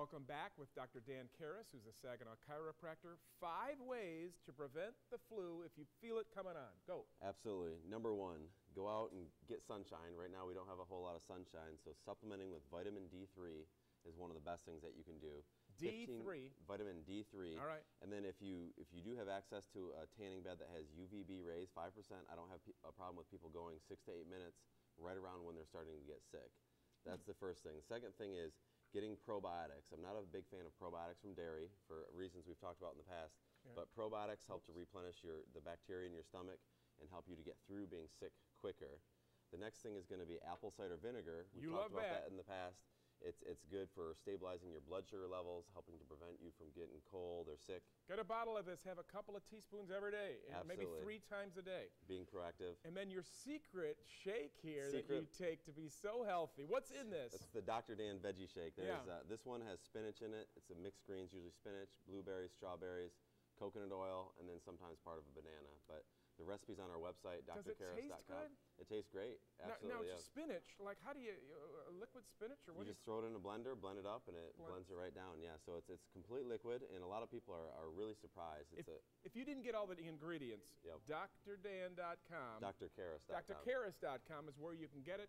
Welcome back with Dr. Dan Kehres, who's a Saginaw chiropractor. Five ways to prevent the flu if you feel it coming on. Go. Absolutely. Number one, go out and get sunshine. Right now, we don't have a whole lot of sunshine, so supplementing with vitamin D3 is one of the best things that you can do. D3? vitamin D3. All right. And then if you if you do have access to a tanning bed that has UVB rays, 5%, I don't have a problem with people going six to eight minutes right around when they're starting to get sick. That's the first thing. The second thing is getting probiotics. I'm not a big fan of probiotics from dairy for reasons we've talked about in the past, Yeah. but probiotics help to replenish your the bacteria in your stomach and help you to get through being sick quicker. The next thing is going to be apple cider vinegar. We've You talked about that. that in the past. It's, it's good for stabilizing your blood sugar levels, helping to prevent you from getting cold or sick, Get a bottle of this, have a couple of teaspoons every day, and maybe three times a day. being proactive. And then your secret shake here that you take to be so healthy. What's in this? It's the Dr. Dan Veggie Shake. There's, Yeah. uh, this one has spinach in it. It's a mixed greens, usually spinach, blueberries, strawberries, coconut oil, and then sometimes part of a banana. But the recipe's on our website, Does it taste drkehres.com. good? It tastes great. Now, Absolutely. now yeah. spinach, like how do you, uh, liquid spinach or what You do you just throw it in a blender, blend it up, and it Blend- blends it right down. Yeah, so it's, it's complete liquid, and a lot of people are, are really surprised. It's if, a if you didn't get all the ingredients, Yep. drdan.com, drkehres.com. drkehres.com is where you can get it.